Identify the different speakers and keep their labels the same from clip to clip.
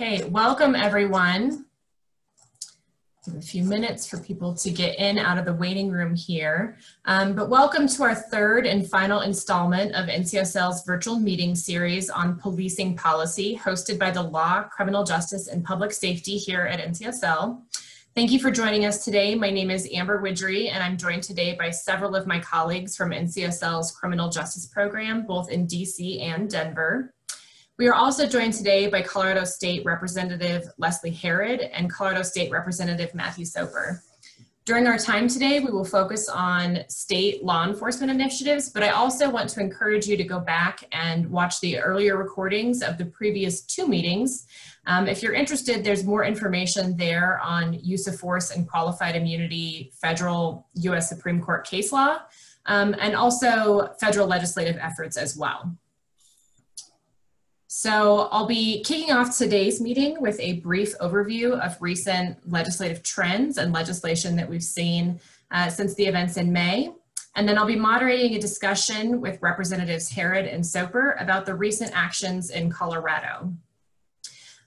Speaker 1: Okay, welcome everyone. Give a few minutes for people to get in out of the waiting room here. Um, but welcome to our third and final installment of NCSL's virtual meeting series on policing policy hosted by the Law, Criminal Justice, and Public Safety here at NCSL. Thank you for joining us today. My name is Amber Widgery, and I'm joined today by several of my colleagues from NCSL's Criminal Justice Program, both in DC and Denver. We are also joined today by Colorado State Representative Leslie Herod and Colorado State Representative Matthew Soper. During our time today, we will focus on state law enforcement initiatives, but I also want to encourage you to go back and watch the earlier recordings of the previous two meetings. Um, if you're interested, there's more information there on use of force and qualified immunity, federal US Supreme Court case law, um, and also federal legislative efforts as well. So I'll be kicking off today's meeting with a brief overview of recent legislative trends and legislation that we've seen uh, since the events in May. And then I'll be moderating a discussion with Representatives Herod and Soper about the recent actions in Colorado.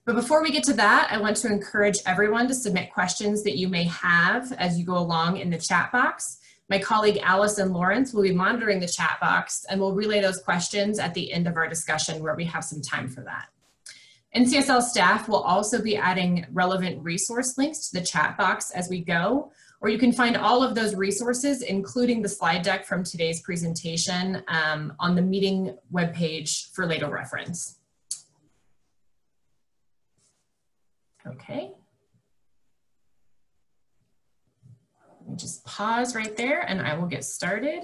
Speaker 1: But before we get to that, I want to encourage everyone to submit questions that you may have as you go along in the chat box. My colleague Allison Lawrence will be monitoring the chat box and we'll relay those questions at the end of our discussion where we have some time for that. NCSL staff will also be adding relevant resource links to the chat box as we go, or you can find all of those resources, including the slide deck from today's presentation um, on the meeting webpage for later reference. Okay. Just pause right there and I will get started.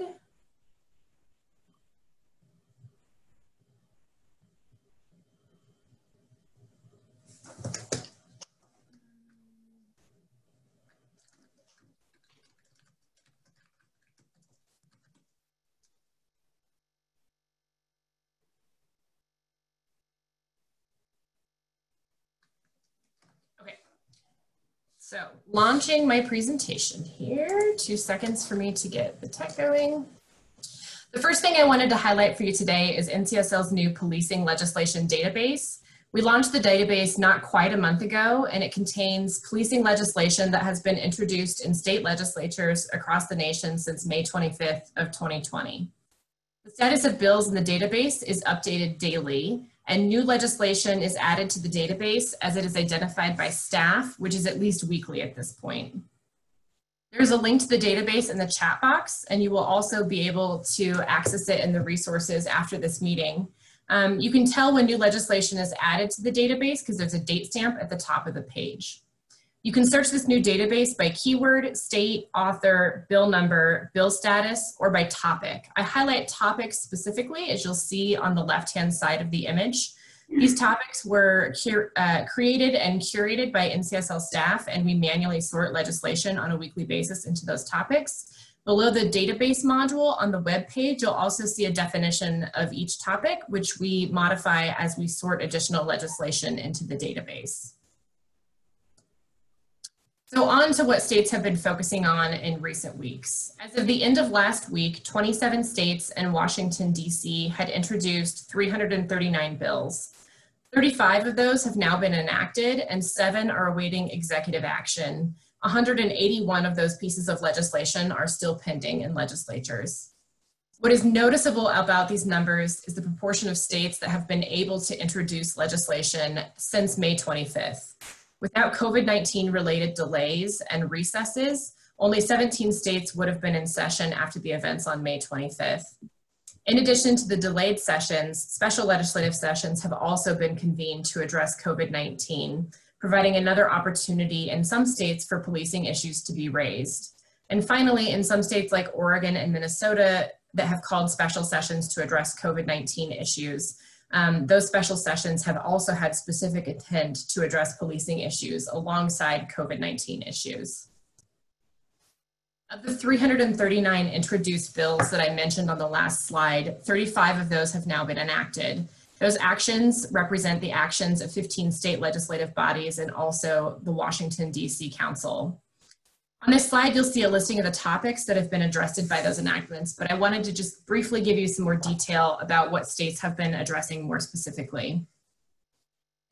Speaker 1: So launching my presentation here, two seconds for me to get the tech going. The first thing I wanted to highlight for you today is NCSL's new policing legislation database. We launched the database not quite a month ago, and it contains policing legislation that has been introduced in state legislatures across the nation since May 25th of 2020. The status of bills in the database is updated daily, and new legislation is added to the database as it is identified by staff, which is at least weekly at this point. There's a link to the database in the chat box, and you will also be able to access it in the resources after this meeting. Um, you can tell when new legislation is added to the database because there's a date stamp at the top of the page. You can search this new database by keyword, state, author, bill number, bill status, or by topic. I highlight topics specifically as you'll see on the left-hand side of the image. These topics were uh, created and curated by NCSL staff and we manually sort legislation on a weekly basis into those topics. Below the database module on the web page, you'll also see a definition of each topic, which we modify as we sort additional legislation into the database. So on to what states have been focusing on in recent weeks. As of the end of last week, 27 states and Washington, D.C. had introduced 339 bills. 35 of those have now been enacted and seven are awaiting executive action. 181 of those pieces of legislation are still pending in legislatures. What is noticeable about these numbers is the proportion of states that have been able to introduce legislation since May 25th. Without COVID-19 related delays and recesses, only 17 states would have been in session after the events on May 25th. In addition to the delayed sessions, special legislative sessions have also been convened to address COVID-19, providing another opportunity in some states for policing issues to be raised. And finally, in some states like Oregon and Minnesota that have called special sessions to address COVID-19 issues, um, those special sessions have also had specific intent to address policing issues alongside COVID-19 issues. Of the 339 introduced bills that I mentioned on the last slide, 35 of those have now been enacted. Those actions represent the actions of 15 state legislative bodies and also the Washington, D.C. Council. On this slide, you'll see a listing of the topics that have been addressed by those enactments, but I wanted to just briefly give you some more detail about what states have been addressing more specifically.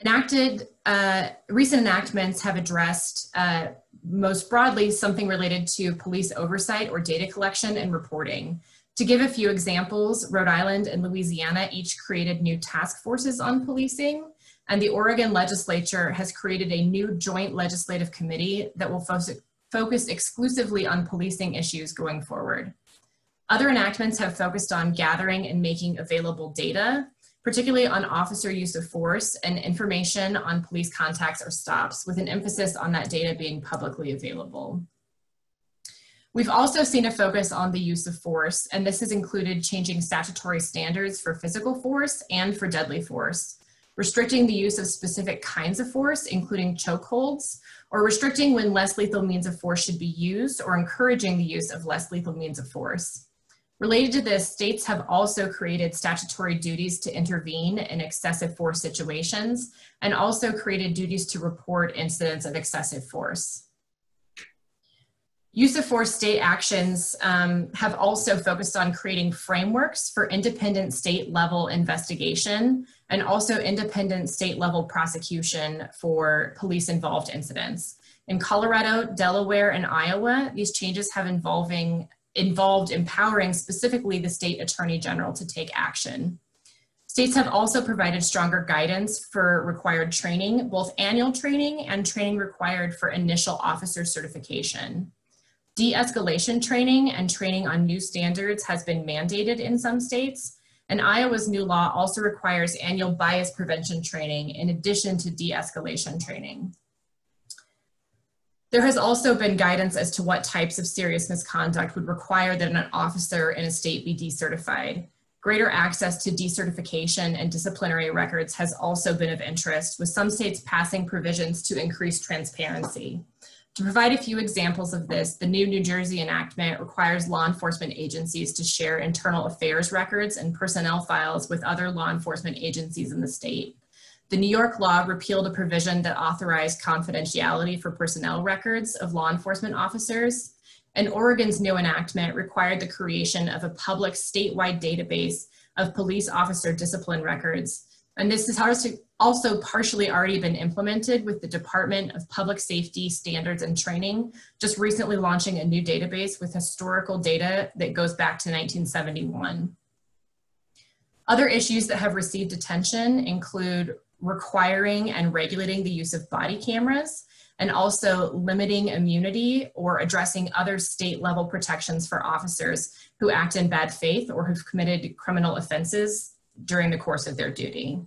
Speaker 1: Enacted, uh, recent enactments have addressed uh, most broadly something related to police oversight or data collection and reporting. To give a few examples, Rhode Island and Louisiana each created new task forces on policing, and the Oregon legislature has created a new joint legislative committee that will fo focus exclusively on policing issues going forward. Other enactments have focused on gathering and making available data, particularly on officer use of force and information on police contacts or stops, with an emphasis on that data being publicly available. We've also seen a focus on the use of force, and this has included changing statutory standards for physical force and for deadly force, restricting the use of specific kinds of force, including chokeholds, or restricting when less lethal means of force should be used, or encouraging the use of less lethal means of force. Related to this, states have also created statutory duties to intervene in excessive force situations and also created duties to report incidents of excessive force. Use of force state actions um, have also focused on creating frameworks for independent state level investigation and also independent state level prosecution for police involved incidents. In Colorado, Delaware, and Iowa, these changes have involving involved empowering specifically the state attorney general to take action. States have also provided stronger guidance for required training, both annual training and training required for initial officer certification. De-escalation training and training on new standards has been mandated in some states, and Iowa's new law also requires annual bias prevention training in addition to de-escalation training. There has also been guidance as to what types of serious misconduct would require that an officer in a state be decertified. Greater access to decertification and disciplinary records has also been of interest, with some states passing provisions to increase transparency. To provide a few examples of this, the new New Jersey enactment requires law enforcement agencies to share internal affairs records and personnel files with other law enforcement agencies in the state. The New York law repealed a provision that authorized confidentiality for personnel records of law enforcement officers, and Oregon's new enactment required the creation of a public statewide database of police officer discipline records. And this has also partially already been implemented with the Department of Public Safety Standards and Training, just recently launching a new database with historical data that goes back to 1971. Other issues that have received attention include requiring and regulating the use of body cameras and also limiting immunity or addressing other state level protections for officers who act in bad faith or who've committed criminal offenses during the course of their duty.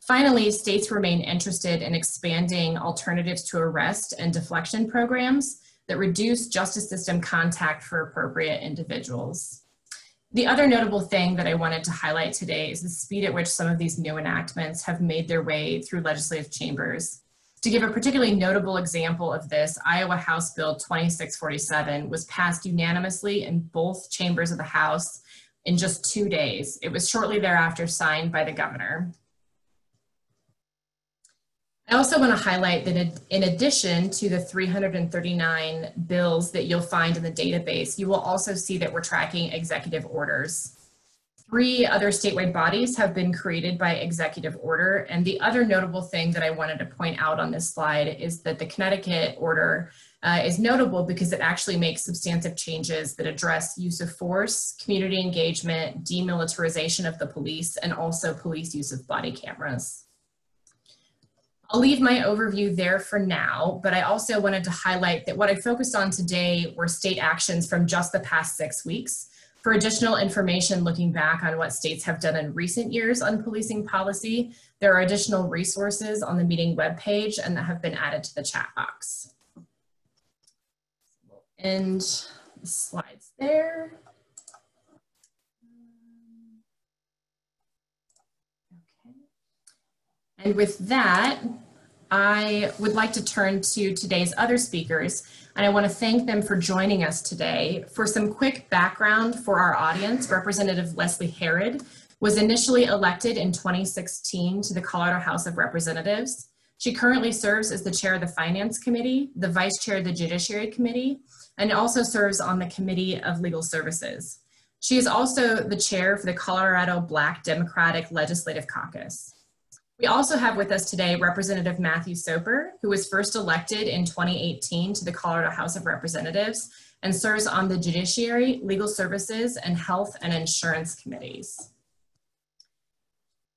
Speaker 1: Finally, states remain interested in expanding alternatives to arrest and deflection programs that reduce justice system contact for appropriate individuals. The other notable thing that I wanted to highlight today is the speed at which some of these new enactments have made their way through legislative chambers. To give a particularly notable example of this, Iowa House Bill 2647 was passed unanimously in both chambers of the House in just two days. It was shortly thereafter signed by the governor. I also want to highlight that in addition to the 339 bills that you'll find in the database, you will also see that we're tracking executive orders. Three other statewide bodies have been created by executive order. And the other notable thing that I wanted to point out on this slide is that the Connecticut order uh, is notable because it actually makes substantive changes that address use of force, community engagement, demilitarization of the police, and also police use of body cameras. I'll leave my overview there for now, but I also wanted to highlight that what I focused on today were state actions from just the past six weeks. For additional information looking back on what states have done in recent years on policing policy, there are additional resources on the meeting webpage and that have been added to the chat box. And the slides there. And with that, I would like to turn to today's other speakers, and I want to thank them for joining us today. For some quick background for our audience, Representative Leslie Herod was initially elected in 2016 to the Colorado House of Representatives. She currently serves as the chair of the Finance Committee, the vice chair of the Judiciary Committee, and also serves on the Committee of Legal Services. She is also the chair for the Colorado Black Democratic Legislative Caucus. We also have with us today Representative Matthew Soper, who was first elected in 2018 to the Colorado House of Representatives and serves on the Judiciary, Legal Services, and Health and Insurance Committees.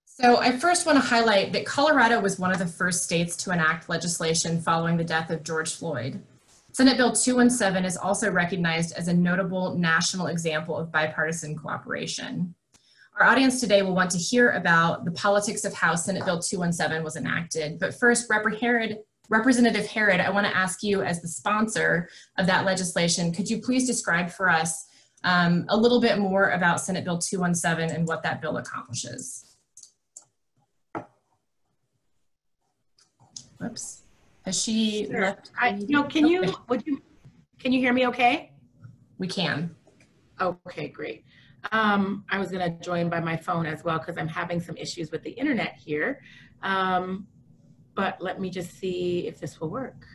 Speaker 1: So I first want to highlight that Colorado was one of the first states to enact legislation following the death of George Floyd. Senate Bill 217 is also recognized as a notable national example of bipartisan cooperation. Our audience today will want to hear about the politics of how Senate Bill 217 was enacted. But first, Representative Herod, I want to ask you as the sponsor of that legislation, could you please describe for us um, a little bit more about Senate Bill 217 and what that bill accomplishes? Whoops. Has she
Speaker 2: Sure.
Speaker 1: left?
Speaker 2: I, no, can you,
Speaker 1: Okay.
Speaker 2: would you, can you hear me okay?
Speaker 1: We can.
Speaker 2: Okay, great. Um, I was gonna join by my phone as well because I'm having some issues with the internet here. Um, but let me just see if this will work.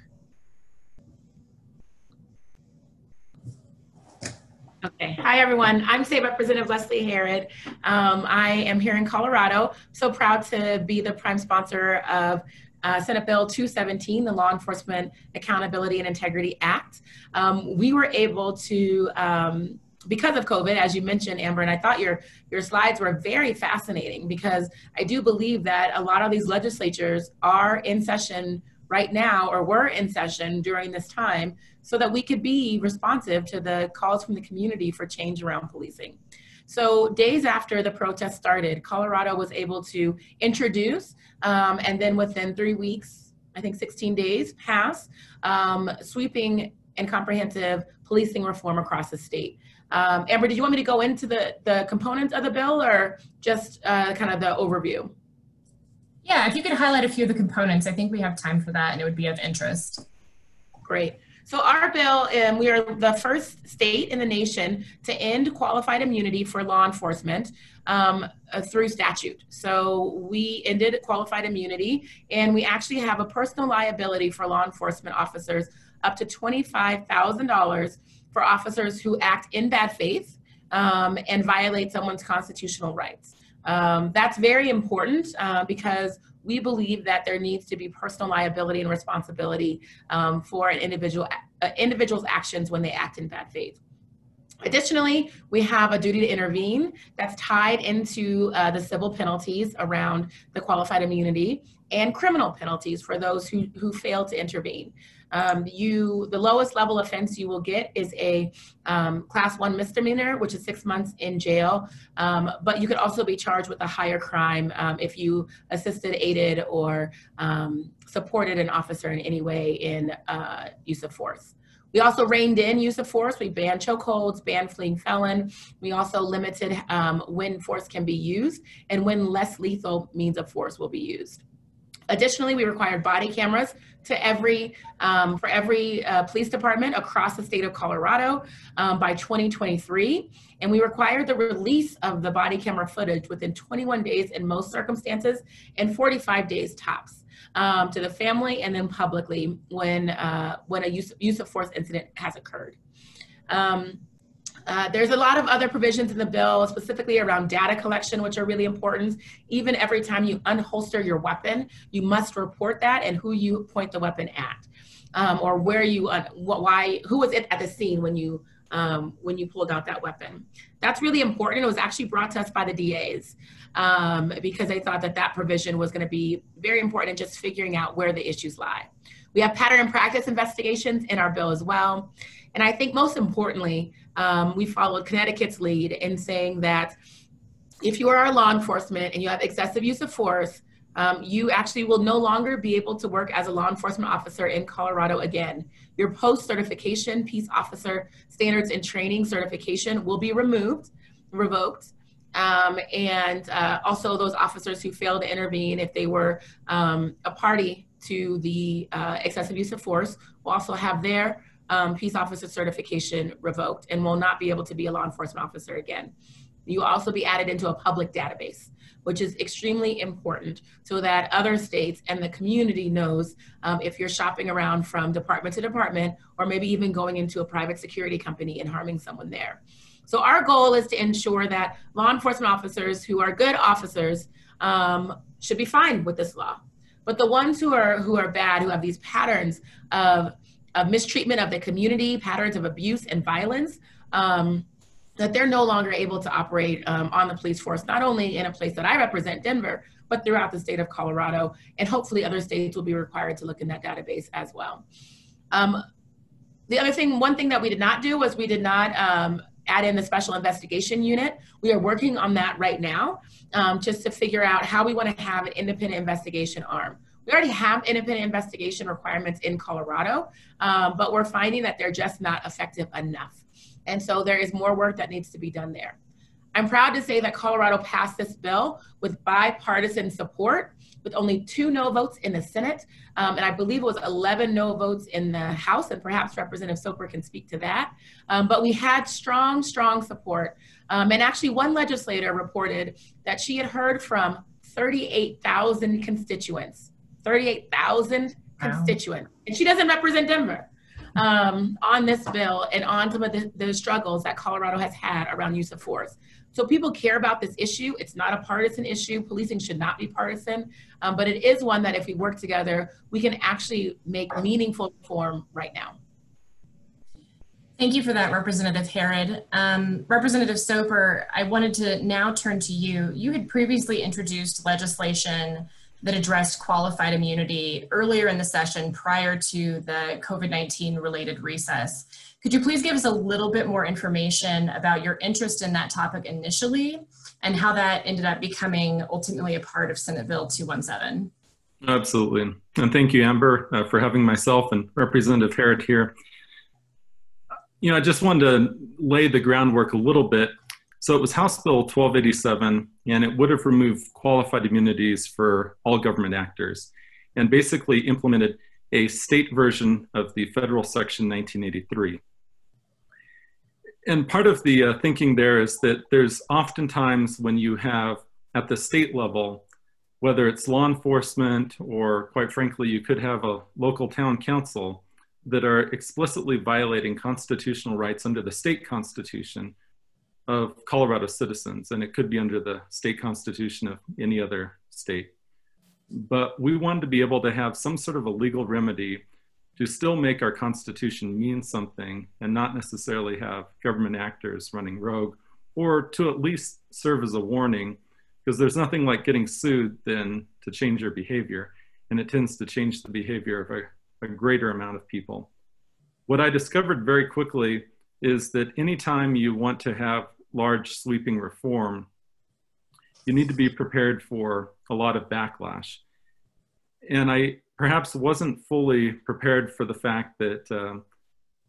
Speaker 2: Okay, hi everyone. I'm State Representative Leslie Herod. Um, I am here in Colorado. So proud to be the prime sponsor of uh, Senate Bill 217, the Law Enforcement Accountability and Integrity Act. Um, we were able to, um, because of COVID, as you mentioned, Amber, and I thought your your slides were very fascinating because I do believe that a lot of these legislatures are in session right now or were in session during this time so that we could be responsive to the calls from the community for change around policing. So days after the protest started, Colorado was able to introduce, um, and then within three weeks, I think 16 days pass, um, sweeping and comprehensive policing reform across the state. Um, Amber, did you want me to go into the, the components of the bill or just uh, kind of the overview?
Speaker 1: Yeah, if you could highlight a few of the components, I think we have time for that and it would be of interest.
Speaker 2: Great. So our bill, um, we are the first state in the nation to end qualified immunity for law enforcement um, uh, through statute. So we ended qualified immunity, and we actually have a personal liability for law enforcement officers up to $25,000 for officers who act in bad faith um, and violate someone's constitutional rights. Um, that's very important uh, because we believe that there needs to be personal liability and responsibility um, for an individual uh, individual's actions when they act in bad faith. Additionally, we have a duty to intervene that's tied into uh, the civil penalties around the qualified immunity and criminal penalties for those who, who fail to intervene. Um, you, the lowest level offense you will get is a um, class one misdemeanor, which is six months in jail. Um, but you could also be charged with a higher crime um, if you assisted, aided, or um, supported an officer in any way in uh, use of force. We also reined in use of force. We banned chokeholds, banned fleeing felon. We also limited um, when force can be used and when less lethal means of force will be used. Additionally, we required body cameras to every um, for every uh, police department across the state of Colorado um, by 2023, and we required the release of the body camera footage within 21 days in most circumstances and 45 days tops um, to the family and then publicly when uh, when a use, use of force incident has occurred. Um, uh, there's a lot of other provisions in the bill, specifically around data collection, which are really important. Even every time you unholster your weapon, you must report that and who you point the weapon at, um, or where you, uh, why, who was it at the scene when you um, when you pulled out that weapon. That's really important. It was actually brought to us by the DAs um, because they thought that that provision was going to be very important in just figuring out where the issues lie. We have pattern and practice investigations in our bill as well. And I think most importantly, um, we followed Connecticut's lead in saying that if you are a law enforcement and you have excessive use of force, um, you actually will no longer be able to work as a law enforcement officer in Colorado again. Your post certification, peace officer standards and training certification will be removed, revoked. Um, and uh, also those officers who failed to intervene if they were um, a party to the uh, excessive use of force will also have their um, peace officer certification revoked and will not be able to be a law enforcement officer again. You will also be added into a public database, which is extremely important so that other states and the community knows um, if you're shopping around from department to department or maybe even going into a private security company and harming someone there. So our goal is to ensure that law enforcement officers who are good officers um, should be fine with this law. But the ones who are who are bad, who have these patterns of of mistreatment of the community, patterns of abuse and violence, um, that they're no longer able to operate um, on the police force, not only in a place that I represent, Denver, but throughout the state of Colorado. And hopefully other states will be required to look in that database as well. Um, the other thing, one thing that we did not do was we did not um, add in the special investigation unit. We are working on that right now um, just to figure out how we want to have an independent investigation arm. We already have independent investigation requirements in Colorado, um, but we're finding that they're just not effective enough. And so there is more work that needs to be done there. I'm proud to say that Colorado passed this bill with bipartisan support with only two no votes in the Senate. Um, and I believe it was 11 no votes in the House, and perhaps Representative Soper can speak to that. Um, but we had strong, strong support. Um, and actually, one legislator reported that she had heard from 38,000 constituents. 38,000 wow. constituents. And she doesn't represent Denver. Um, on this bill and on some of the, the, struggles that Colorado has had around use of force. So people care about this issue. It's not a partisan issue. Policing should not be partisan, um, but it is one that if we work together, we can actually make meaningful reform right now.
Speaker 1: Thank you for that, Representative Herod. Um, Representative Soper, I wanted to now turn to you. You had previously introduced legislation that addressed qualified immunity earlier in the session prior to the COVID-19 related recess. Could you please give us a little bit more information about your interest in that topic initially and how that ended up becoming ultimately a part of Senate Bill 217?
Speaker 3: Absolutely. And thank you, Amber, uh, for having myself and Representative Herod here. You know, I just wanted to lay the groundwork a little bit. So it was House Bill 1287, and it would have removed qualified immunities for all government actors and basically implemented a state version of the federal section 1983 and part of the uh, thinking there is that there's oftentimes when you have at the state level, whether it's law enforcement or quite frankly, you could have a local town council that are explicitly violating constitutional rights under the state constitution of Colorado citizens, and it could be under the state constitution of any other state. But we wanted to be able to have some sort of a legal remedy to still make our Constitution mean something and not necessarily have government actors running rogue, or to at least serve as a warning, because there's nothing like getting sued than to change your behavior, and it tends to change the behavior of a, a greater amount of people. What I discovered very quickly is that anytime you want to have large sweeping reform, you need to be prepared for a lot of backlash. And I perhaps wasn't fully prepared for the fact that uh,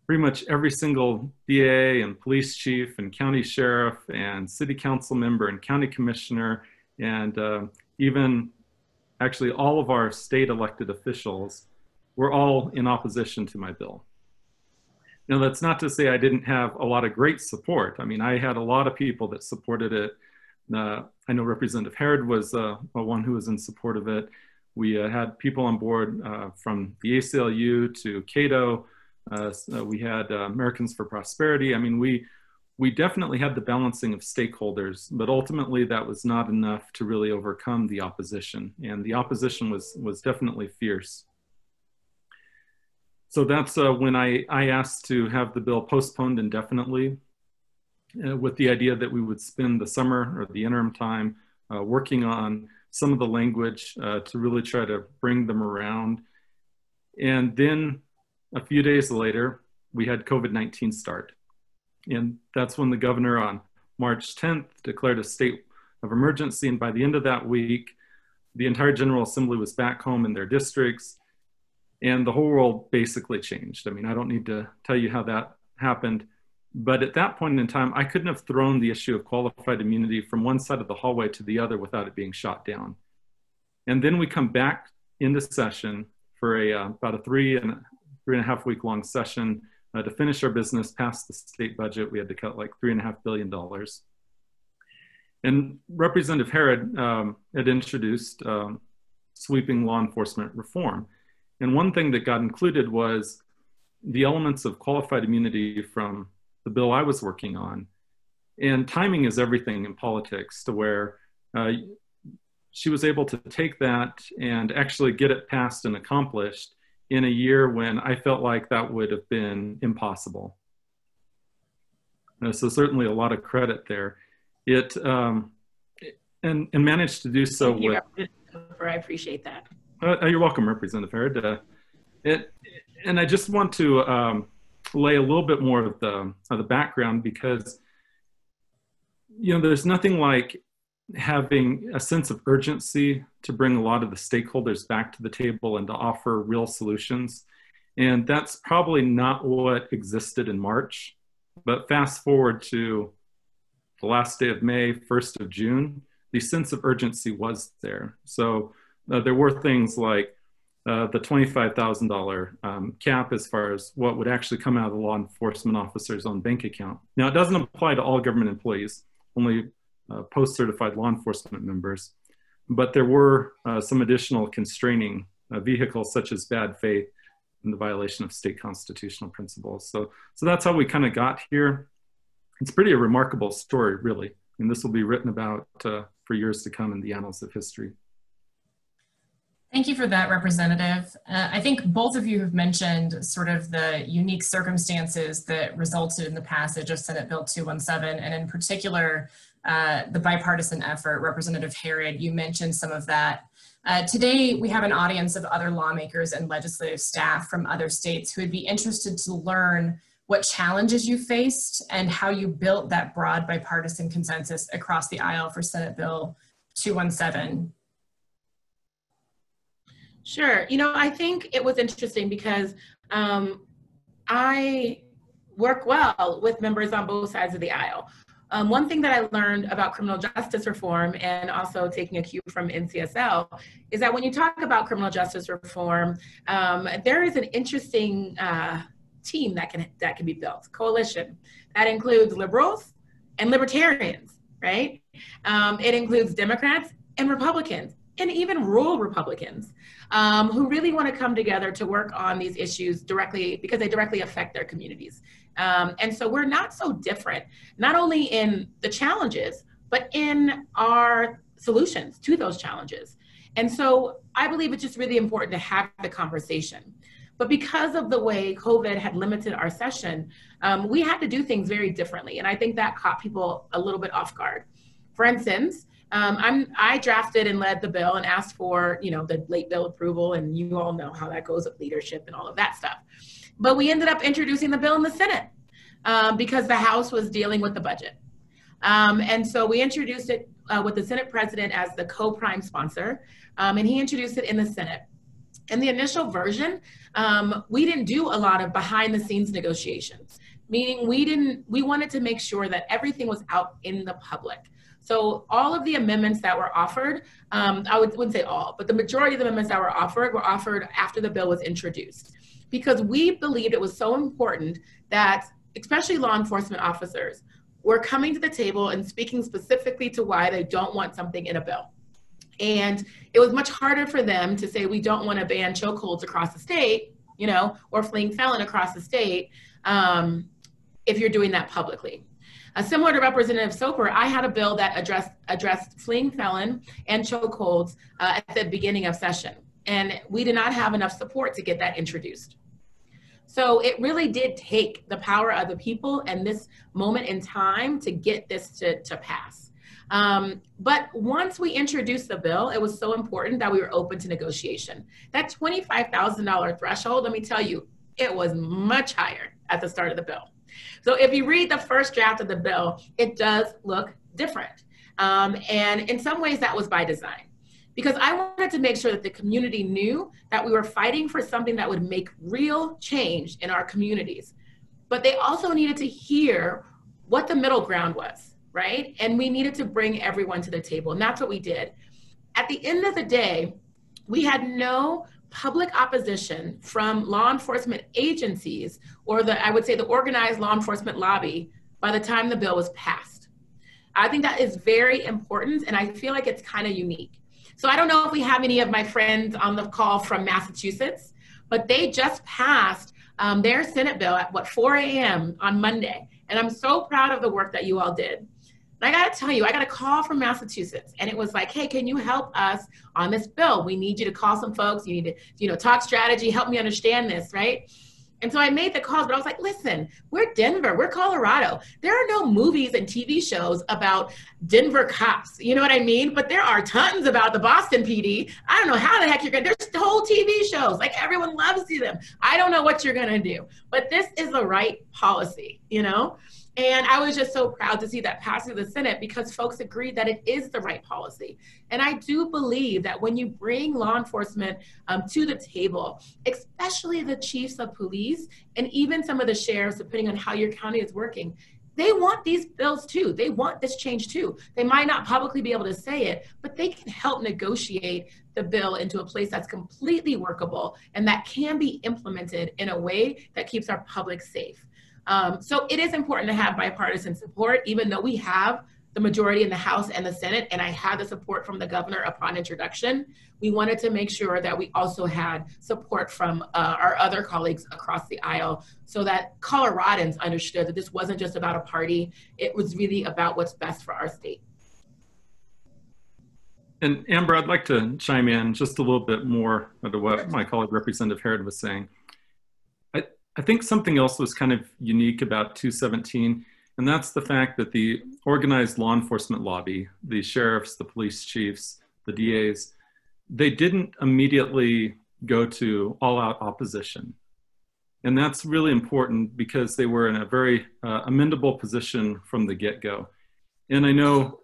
Speaker 3: pretty much every single DA and police chief and county sheriff and city council member and county commissioner and uh, even actually all of our state elected officials were all in opposition to my bill. Now, that's not to say I didn't have a lot of great support. I mean, I had a lot of people that supported it. Uh, I know Representative Herod was uh, one who was in support of it. We uh, had people on board uh, from the ACLU to Cato. Uh, so we had uh, Americans for Prosperity. I mean, we we definitely had the balancing of stakeholders, but ultimately that was not enough to really overcome the opposition, and the opposition was was definitely fierce. So that's uh, when I, I asked to have the bill postponed indefinitely uh, with the idea that we would spend the summer or the interim time uh, working on some of the language uh, to really try to bring them around. And then a few days later, we had COVID 19 start. And that's when the governor on March 10th declared a state of emergency. And by the end of that week, the entire General Assembly was back home in their districts. And the whole world basically changed. I mean, I don't need to tell you how that happened. But at that point in time, I couldn't have thrown the issue of qualified immunity from one side of the hallway to the other without it being shot down. And then we come back into session for a uh, about a three and a, three and a half week long session uh, to finish our business past the state budget. We had to cut like three and a half billion dollars. And Representative Herod um, had introduced um, sweeping law enforcement reform. And one thing that got included was the elements of qualified immunity from the bill I was working on And timing is everything in politics, to where uh, she was able to take that and actually get it passed and accomplished in a year when I felt like that would have been impossible. Uh, so certainly a lot of credit there. It um, and and managed to do so with.
Speaker 2: I appreciate that.
Speaker 3: Uh, you're welcome, Representative Herod. Uh, it, and I just want to um, lay a little bit more of the of the background because you know there's nothing like having a sense of urgency to bring a lot of the stakeholders back to the table and to offer real solutions. And that's probably not what existed in March. But fast forward to the last day of May, 1st of June, the sense of urgency was there. So uh, there were things like uh, the $25,000 um, cap as far as what would actually come out of the law enforcement officer's own bank account. Now, it doesn't apply to all government employees, only uh, post-certified law enforcement members. But there were uh, some additional constraining uh, vehicles such as bad faith and the violation of state constitutional principles. So, so that's how we kind of got here. It's pretty a remarkable story, really. And this will be written about uh, for years to come in the annals of history.
Speaker 1: Thank you for that, Representative. Uh, I think both of you have mentioned sort of the unique circumstances that resulted in the passage of Senate Bill 217, and in particular, uh, the bipartisan effort. Representative Herod, you mentioned some of that. Uh, today, we have an audience of other lawmakers and legislative staff from other states who would be interested to learn what challenges you faced and how you built that broad bipartisan consensus across the aisle for Senate Bill 217.
Speaker 2: Sure. You know, I think it was interesting because um, I work well with members on both sides of the aisle. Um, one thing that I learned about criminal justice reform and also taking a cue from NCSL is that when you talk about criminal justice reform, um, there is an interesting uh, team that can that can be built, coalition that includes liberals and libertarians, right? Um, it includes Democrats and Republicans and even rural Republicans um, who really want to come together to work on these issues directly because they directly affect their communities. Um, and so we're not so different, not only in the challenges, but in our solutions to those challenges. And so I believe it's just really important to have the conversation. But because of the way COVID had limited our session, um, we had to do things very differently. And I think that caught people a little bit off guard. For instance, um, I'm, I drafted and led the bill and asked for, you know, the late bill approval, and you all know how that goes with leadership and all of that stuff. But we ended up introducing the bill in the Senate um, because the House was dealing with the budget. Um, and so we introduced it uh, with the Senate president as the co-prime sponsor, um, and he introduced it in the Senate. In the initial version, um, we didn't do a lot of behind the scenes negotiations, meaning we didn't, we wanted to make sure that everything was out in the public. So all of the amendments that were offered, um, I would, wouldn't say all, but the majority of the amendments that were offered were offered after the bill was introduced. Because we believed it was so important that, especially law enforcement officers, were coming to the table and speaking specifically to why they don't want something in a bill. And it was much harder for them to say, we don't want to ban chokeholds across the state, you know, or fleeing felon across the state um, if you're doing that publicly. Uh, similar to Representative Soper, I had a bill that addressed, addressed fleeing felon and chokeholds uh, at the beginning of session. And we did not have enough support to get that introduced. So it really did take the power of the people and this moment in time to get this to, to pass. Um, but once we introduced the bill, it was so important that we were open to negotiation. That $25,000 threshold, let me tell you, it was much higher at the start of the bill. So if you read the first draft of the bill, it does look different. Um, and in some ways, that was by design because I wanted to make sure that the community knew that we were fighting for something that would make real change in our communities. But they also needed to hear what the middle ground was, right? And we needed to bring everyone to the table. And that's what we did. At the end of the day, we had no public opposition from law enforcement agencies or the I would say the organized law enforcement lobby by the time the bill was passed. I think that is very important and I feel like it's kind of unique. So I don't know if we have any of my friends on the call from Massachusetts, but they just passed um, their Senate bill at what 4 a.m. on Monday. And I'm so proud of the work that you all did. I got to tell you, I got a call from Massachusetts, and it was like, "Hey, can you help us on this bill? We need you to call some folks. You need to, you know, talk strategy. Help me understand this, right?" And so I made the calls, but I was like, listen, we're Denver, we're Colorado. There are no movies and TV shows about Denver cops. You know what I mean? But there are tons about the Boston PD. I don't know how the heck you're to, there's whole TV shows. Like everyone loves them. I don't know what you're going to do, but this is the right policy, you know? And I was just so proud to see that pass through the Senate because folks agreed that it is the right policy. And I do believe that when you bring law enforcement um, to the table, especially the chiefs of police and even some of the sheriffs, depending on how your county is working, they want these bills too. They want this change too. They might not publicly be able to say it, but they can help negotiate the bill into a place that's completely workable and that can be implemented in a way that keeps our public safe. Um, so it is important to have bipartisan support, even though we have the majority in the House and the Senate, and I had the support from the governor upon introduction. We wanted to make sure that we also had support from uh, our other colleagues across the aisle so that Coloradans understood that this wasn't just about a party, it was really about what's best for our state.
Speaker 3: And Amber, I'd like to chime in just a little bit more to what my colleague Representative Herod was saying. I think something else was kind of unique about 217, and that's the fact that the organized law enforcement lobby, the sheriffs, the police chiefs, the DAs, they didn't immediately go to all out opposition. And that's really important because they were in a very uh, amendable position from the get go. And I know,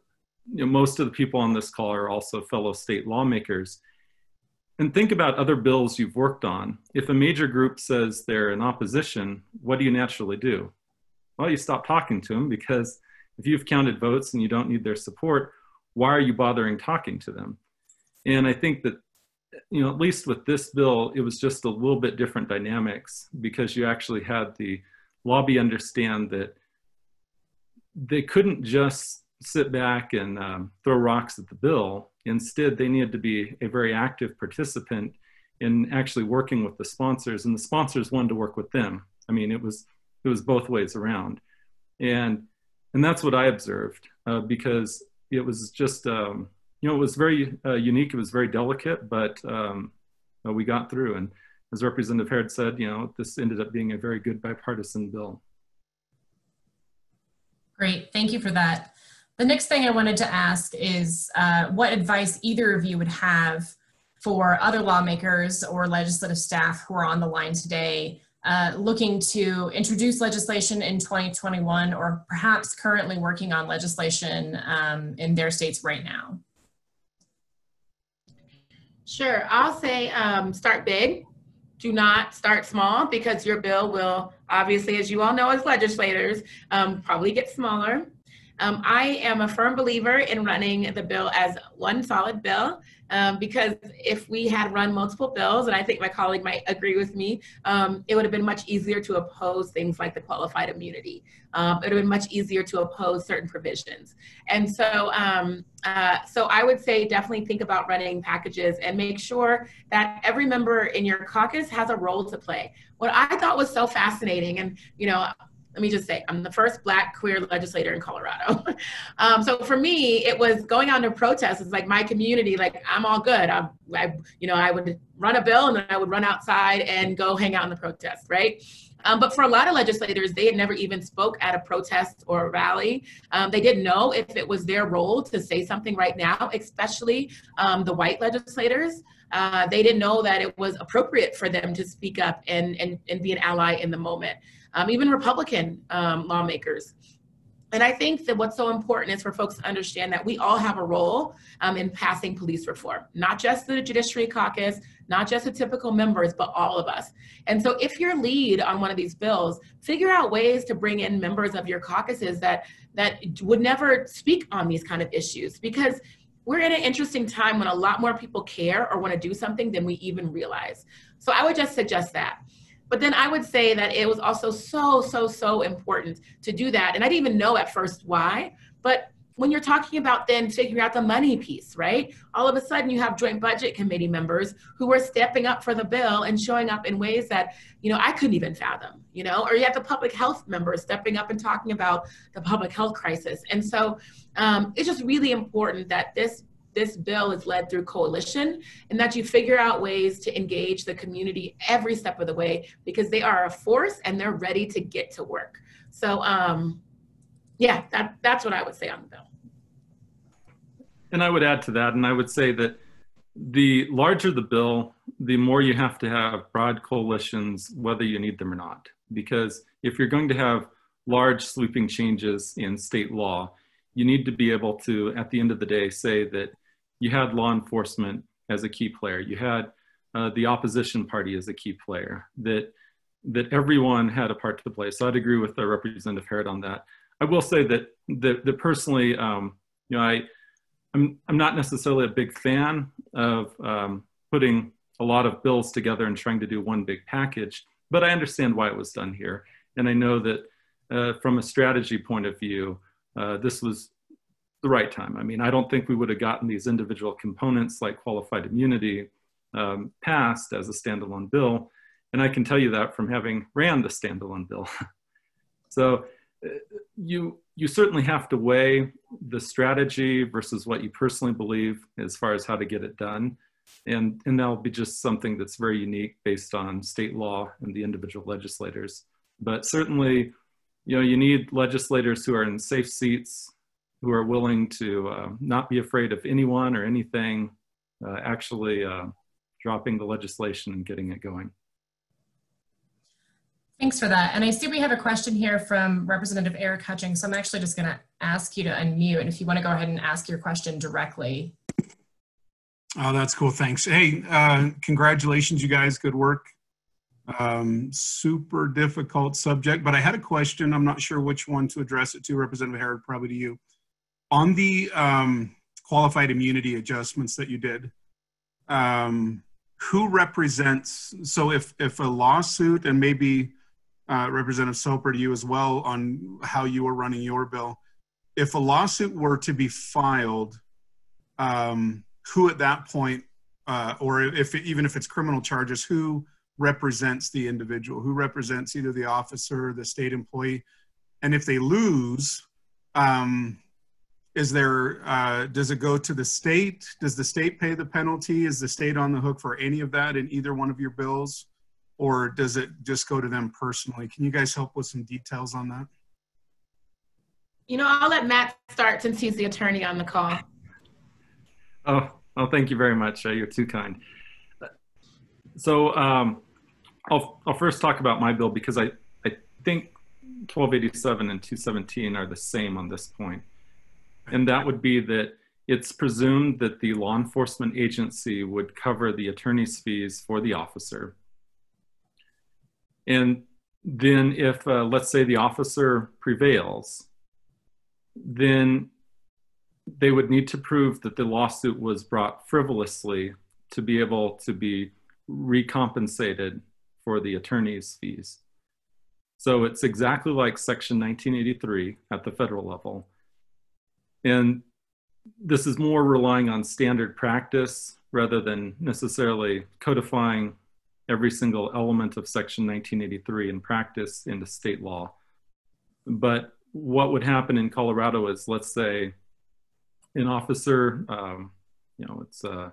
Speaker 3: you know most of the people on this call are also fellow state lawmakers. And think about other bills you've worked on. If a major group says they're in opposition, what do you naturally do? Well, you stop talking to them because if you've counted votes and you don't need their support, why are you bothering talking to them? And I think that, you know, at least with this bill, it was just a little bit different dynamics because you actually had the lobby understand that they couldn't just sit back and um, throw rocks at the bill. Instead, they needed to be a very active participant in actually working with the sponsors, and the sponsors wanted to work with them. I mean, it was it was both ways around, and and that's what I observed uh, because it was just um, you know it was very uh, unique. It was very delicate, but um, we got through. And as Representative Herod said, you know, this ended up being a very good bipartisan bill.
Speaker 1: Great, thank you for that. The next thing I wanted to ask is uh, what advice either of you would have for other lawmakers or legislative staff who are on the line today uh, looking to introduce legislation in 2021 or perhaps currently working on legislation um, in their states right now?
Speaker 2: Sure, I'll say um, start big. Do not start small because your bill will obviously, as you all know as legislators, um, probably get smaller. Um, I am a firm believer in running the bill as one solid bill um, because if we had run multiple bills, and I think my colleague might agree with me, um, it would have been much easier to oppose things like the qualified immunity. Um, it would have been much easier to oppose certain provisions. And so, um, uh, so I would say definitely think about running packages and make sure that every member in your caucus has a role to play. What I thought was so fascinating, and you know, let me just say, I'm the first Black queer legislator in Colorado. um, so for me, it was going out to protests. It's like my community, like I'm all good. I, I, you know, I would run a bill and then I would run outside and go hang out in the protest, right? Um, but for a lot of legislators, they had never even spoke at a protest or a rally. Um, they didn't know if it was their role to say something right now, especially um, the white legislators. Uh, they didn't know that it was appropriate for them to speak up and, and, and be an ally in the moment um, even Republican um, lawmakers. And I think that what's so important is for folks to understand that we all have a role um, in passing police reform, not just the Judiciary Caucus, not just the typical members, but all of us. And so if you're lead on one of these bills, figure out ways to bring in members of your caucuses that, that would never speak on these kind of issues because we're in an interesting time when a lot more people care or want to do something than we even realize. So I would just suggest that. But then I would say that it was also so, so, so important to do that. And I didn't even know at first why, but when you're talking about then figuring out the money piece, right? All of a sudden you have joint budget committee members who are stepping up for the bill and showing up in ways that, you know, I couldn't even fathom, you know, or you have the public health members stepping up and talking about the public health crisis. And so um, it's just really important that this this bill is led through coalition and that you figure out ways to engage the community every step of the way because they are a force and they're ready to get to work. So um, yeah, that, that's what I would say on the bill.
Speaker 3: And I would add to that, and I would say that the larger the bill, the more you have to have broad coalitions, whether you need them or not. Because if you're going to have large sweeping changes in state law, you need to be able to, at the end of the day, say that you had law enforcement as a key player, you had uh, the opposition party as a key player, that that everyone had a part to play. So I'd agree with Representative Herod on that. I will say that that, that personally, um, you know, I I'm I'm not necessarily a big fan of um, putting a lot of bills together and trying to do one big package, but I understand why it was done here, and I know that uh, from a strategy point of view, uh, this was the right time. I mean, I don't think we would have gotten these individual components like qualified immunity um, passed as a standalone bill, and I can tell you that from having ran the standalone bill. so you you certainly have to weigh the strategy versus what you personally believe as far as how to get it done and and that'll be just something that's very unique based on state law and the individual legislators but certainly you know you need legislators who are in safe seats who are willing to uh, not be afraid of anyone or anything uh, actually uh, dropping the legislation and getting it going
Speaker 1: Thanks for that. And I see we have a question here from Representative Eric Hutchings. So I'm actually just going to ask you to unmute. And if you want to go ahead and ask your question directly.
Speaker 4: Oh, that's cool. Thanks. Hey, uh, congratulations, you guys. Good work. Um, super difficult subject, but I had a question. I'm not sure which one to address it to. Representative Herod, probably to you. On the um, qualified immunity adjustments that you did, um, who represents, so if, if a lawsuit and maybe uh, Representative Soper to you as well on how you are running your bill. If a lawsuit were to be filed, um, who at that point, uh, or if even if it's criminal charges, who represents the individual? Who represents either the officer or the state employee? And if they lose, um, is there uh, does it go to the state? Does the state pay the penalty? Is the state on the hook for any of that in either one of your bills? or does it just go to them personally? Can you guys help with some details on that?
Speaker 2: You know, I'll let Matt start since he's the attorney on the call.
Speaker 3: Oh, well, thank you very much. Uh, you're too kind. So um, I'll, I'll first talk about my bill because I, I think 1287 and 217 are the same on this point. And that would be that it's presumed that the law enforcement agency would cover the attorney's fees for the officer and then if, uh, let's say the officer prevails, then they would need to prove that the lawsuit was brought frivolously to be able to be recompensated for the attorney's fees. So it's exactly like Section 1983 at the federal level. And this is more relying on standard practice rather than necessarily codifying every single element of Section 1983 in practice into state law. But what would happen in Colorado is, let's say, an officer, um, you know, it's, uh,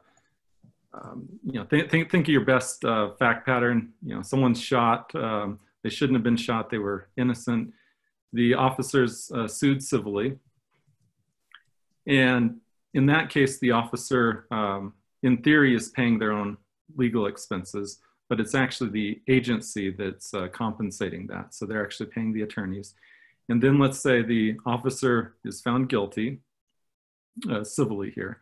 Speaker 3: um, you know, think, think, think of your best uh, fact pattern. You know, someone's shot. Um, they shouldn't have been shot. They were innocent. The officers uh, sued civilly. And in that case, the officer, um, in theory, is paying their own legal expenses but it's actually the agency that's uh, compensating that. So they're actually paying the attorneys. And then let's say the officer is found guilty, uh, civilly here,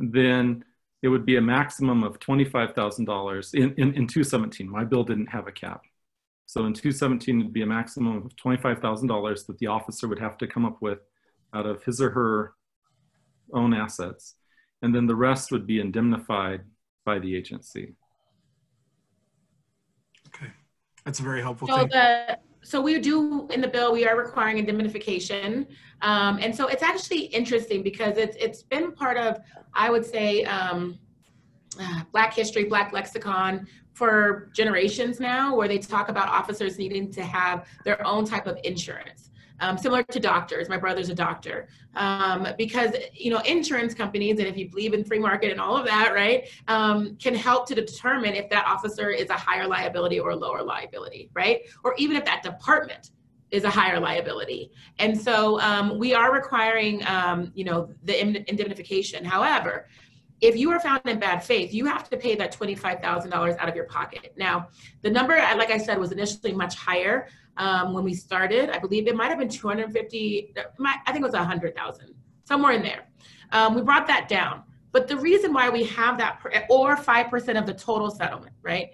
Speaker 3: then it would be a maximum of $25,000 in, in, in 217. My bill didn't have a cap. So in 217, it'd be a maximum of $25,000 that the officer would have to come up with out of his or her own assets. And then the rest would be indemnified by the agency.
Speaker 4: Okay, that's a very helpful
Speaker 2: So
Speaker 4: thing.
Speaker 2: the so we do in the bill we are requiring indemnification um, and so it's actually interesting because it's it's been part of i would say um, uh, black history black lexicon for generations now where they talk about officers needing to have their own type of insurance um, similar to doctors. My brother's a doctor. Um, because, you know, insurance companies, and if you believe in free market and all of that, right, um, can help to determine if that officer is a higher liability or a lower liability, right? Or even if that department is a higher liability. And so um, we are requiring, um, you know, the indemnification. However, if you are found in bad faith, you have to pay that $25,000 out of your pocket. Now, the number, like I said, was initially much higher um, when we started. I believe it might have been 250, I think it was 100,000, somewhere in there. Um, we brought that down. But the reason why we have that, or 5% of the total settlement, right?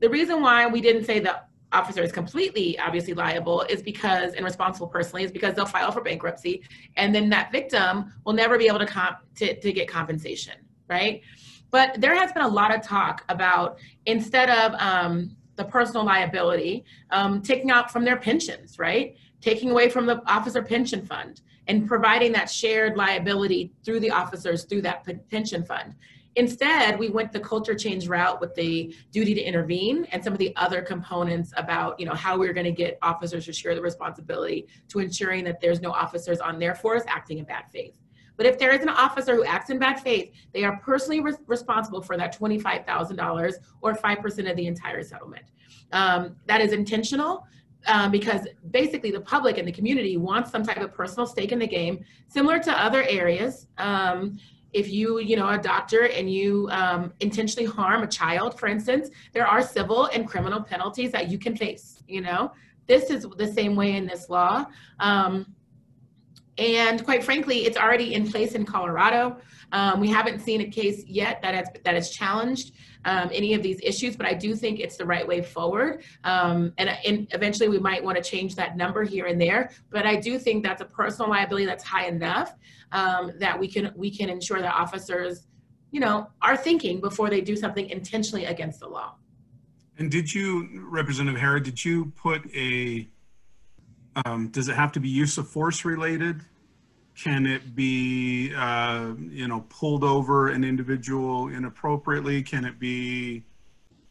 Speaker 2: The reason why we didn't say the officer is completely obviously liable is because, and responsible personally, is because they'll file for bankruptcy. And then that victim will never be able to, comp, to, to get compensation right? But there has been a lot of talk about instead of um, the personal liability, um, taking out from their pensions, right? Taking away from the officer pension fund and providing that shared liability through the officers through that pension fund. Instead, we went the culture change route with the duty to intervene and some of the other components about, you know, how we're going to get officers to share the responsibility to ensuring that there's no officers on their force acting in bad faith. But if there is an officer who acts in bad faith, they are personally re- responsible for that $25,000 or 5% of the entire settlement. Um, that is intentional. Um, because basically the public and the community wants some type of personal stake in the game, similar to other areas. Um, if you, you know, a doctor and you um, intentionally harm a child, for instance, there are civil and criminal penalties that you can face. You know, this is the same way in this law. Um, and quite frankly, it's already in place in Colorado. Um, we haven't seen a case yet that has that has challenged um, any of these issues, but I do think it's the right way forward. Um, and, and, eventually, we might want to change that number here and there. But I do think that's a personal liability that's high enough um, that we can we can ensure that officers, you know, are thinking before they do something intentionally against the law.
Speaker 4: And did you, Representative Herod, did you put a um, does it have to be use of force related? Can it be, uh, you know, pulled over an individual inappropriately? Can it be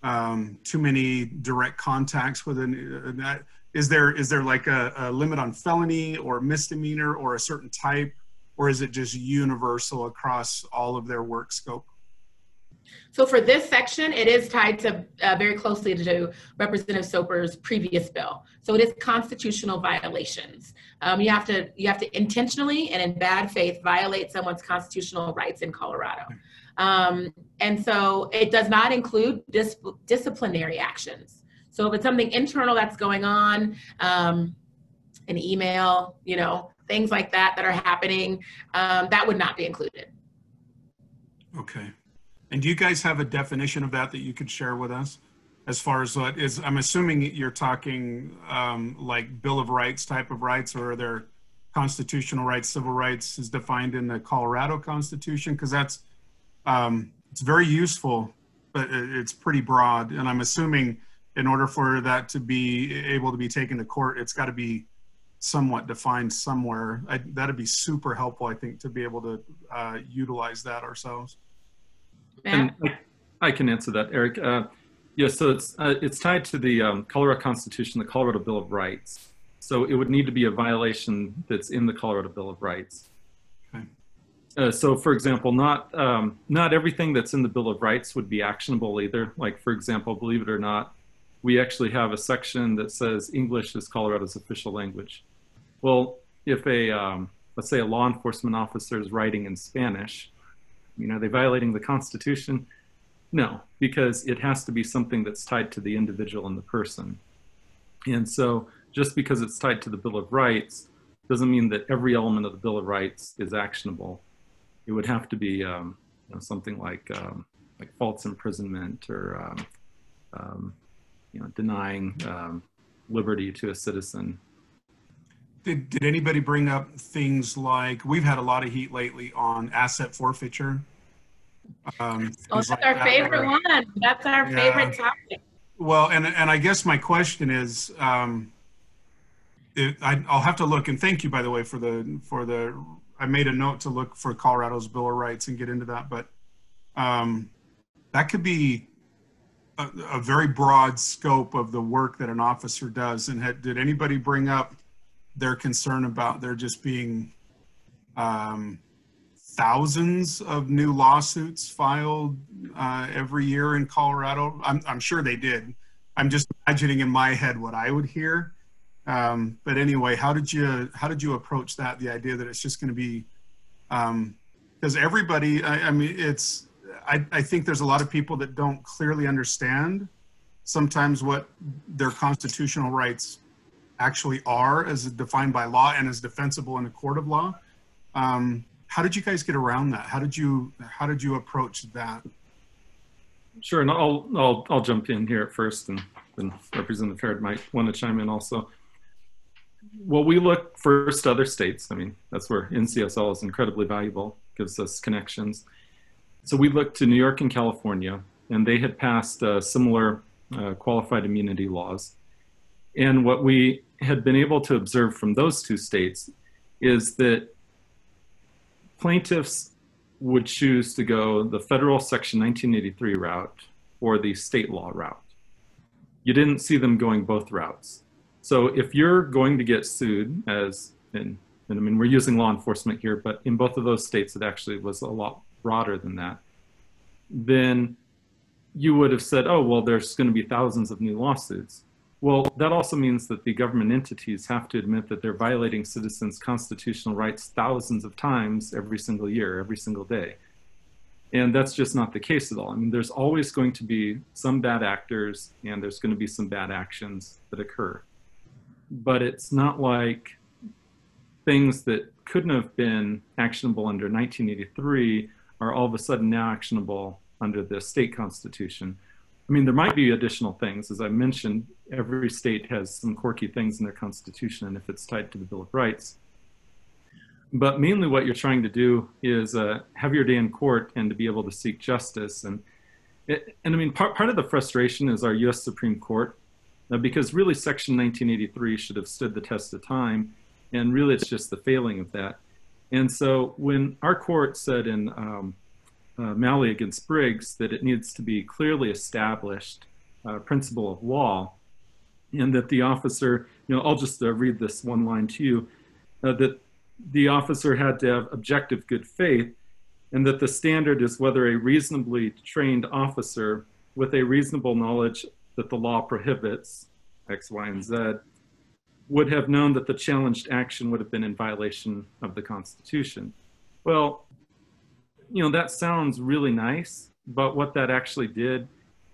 Speaker 4: um, too many direct contacts with an? Uh, is there is there like a, a limit on felony or misdemeanor or a certain type, or is it just universal across all of their work scope?
Speaker 2: So for this section, it is tied to uh, very closely to Representative Soper's previous bill. So it is constitutional violations. Um, you have to you have to intentionally and in bad faith violate someone's constitutional rights in Colorado. Um, and so it does not include dis- disciplinary actions. So if it's something internal that's going on, um, an email, you know, things like that that are happening, um, that would not be included.
Speaker 4: Okay. And do you guys have a definition of that that you could share with us? As far as what is, I'm assuming you're talking um, like Bill of Rights type of rights, or are there constitutional rights, civil rights is defined in the Colorado Constitution? Because that's um, it's very useful, but it's pretty broad. And I'm assuming in order for that to be able to be taken to court, it's got to be somewhat defined somewhere. I, that'd be super helpful, I think, to be able to uh, utilize that ourselves.
Speaker 3: And I, I, can answer that, Eric. Uh, yes, yeah, so it's uh, it's tied to the um, Colorado Constitution, the Colorado Bill of Rights. So it would need to be a violation that's in the Colorado Bill of Rights. Okay. Uh, so, for example, not um, not everything that's in the Bill of Rights would be actionable either. Like, for example, believe it or not, we actually have a section that says English is Colorado's official language. Well, if a um, let's say a law enforcement officer is writing in Spanish, you know, are they violating the Constitution? No, because it has to be something that's tied to the individual and the person. And so just because it's tied to the Bill of Rights doesn't mean that every element of the Bill of Rights is actionable. It would have to be um, you know, something like um, like false imprisonment or um, um you know denying um, liberty to a citizen
Speaker 4: did, did anybody bring up things like we've had a lot of heat lately on asset forfeiture?
Speaker 2: Um, oh, that's like our that favorite one. That's our yeah. favorite topic.
Speaker 4: Well, and and I guess my question is, um, it, I, I'll have to look, and thank you, by the way, for the, for the, I made a note to look for Colorado's Bill of Rights and get into that, but um, that could be a, a very broad scope of the work that an officer does. And had, did anybody bring up their concern about there just being um, thousands of new lawsuits filed uh, every year in Colorado? I'm, I'm sure they did. I'm just imagining in my head what I would hear. Um, but anyway, how did you how did you approach that? The idea that it's just going to be because everybody. I, I mean, it's. I, I think there's a lot of people that don't clearly understand sometimes what their constitutional rights actually are as defined by law and as defensible in a court of law. Um, how did you guys get around that? How did you how did you approach that?
Speaker 3: Sure, and I'll I'll I'll jump in here at first, and then Representative Herod might want to chime in also. Well, we look first other states. I mean, that's where NCSL is incredibly valuable, gives us connections. So we looked to New York and California, and they had passed uh, similar uh, qualified immunity laws. And what we had been able to observe from those two states is that plaintiffs would choose to go the federal Section 1983 route or the state law route. You didn't see them going both routes. So if you're going to get sued, as in, and I mean, we're using law enforcement here, but in both of those states, it actually was a lot broader than that, then you would have said, oh, well, there's going to be thousands of new lawsuits. Well, that also means that the government entities have to admit that they're violating citizens' constitutional rights thousands of times every single year, every single day. And that's just not the case at all. I mean, there's always going to be some bad actors and there's going to be some bad actions that occur but it's not like things that couldn't have been actionable under 1983 are all of a sudden now actionable under the state constitution. I mean, there might be additional things. As I mentioned, every state has some quirky things in their constitution, and if it's tied to the Bill of Rights. But mainly, what you're trying to do is uh, have your day in court and to be able to seek justice. And, it, and I mean, part, part of the frustration is our US Supreme Court now, because really Section 1983 should have stood the test of time, and really it's just the failing of that. And so when our court said in um, uh, Malley against Briggs that it needs to be clearly established uh, principle of law, and that the officer, you know, I'll just uh, read this one line to you, uh, that the officer had to have objective good faith, and that the standard is whether a reasonably trained officer with a reasonable knowledge that the law prohibits, X, Y, and Z, would have known that the challenged action would have been in violation of the Constitution. Well, you know, that sounds really nice, but what that actually did